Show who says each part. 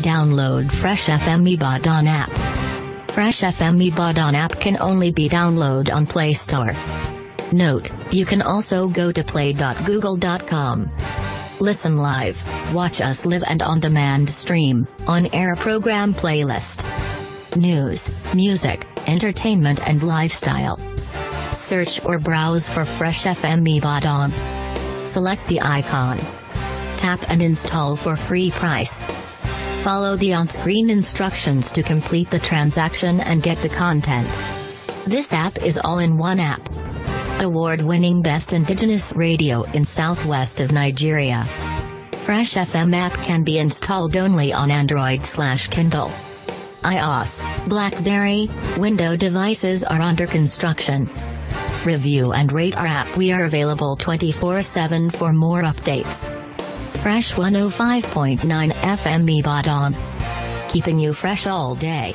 Speaker 1: Download Fresh FM Ibadan app. Fresh FM Ibadan app can only be downloaded on Play Store. Note, you can also go to play.google.com. Listen live, watch us live and on-demand stream, on-air program playlist. News, music, entertainment and lifestyle. Search or browse for Fresh FM Ibadan. Select the icon. Tap and install for free price. Follow the on-screen instructions to complete the transaction and get the content. This app is all-in-one app. Award-winning Best Indigenous Radio in Southwest of Nigeria. Fresh FM app can be installed only on Android slash Kindle. iOS, BlackBerry, Window devices are under construction. Review and rate our app. We are available 24-7 for more updates. Fresh 105.9 FM Ibadan. Keeping you fresh all day.